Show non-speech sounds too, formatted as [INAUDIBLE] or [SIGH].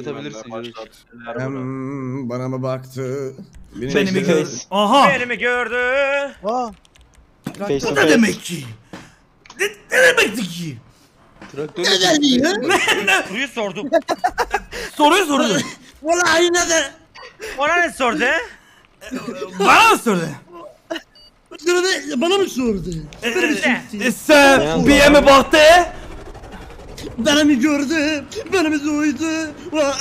Atabilirsin. Hem bana mı baktı? Beni Beni mi gördü? Aha! Beni mi gördü? Aa. Bu ne demek ki? Ne, ne demekti ki? Traktörle Soruyu sordum. [LAUGHS] Soruyu sordu. Vallahi ne de. Ona ne sordu? Bana mı sordu? Bana mı sordu? Ne? E sen bir yere mi baktı? Beni gördü? Beni duydu? Vay,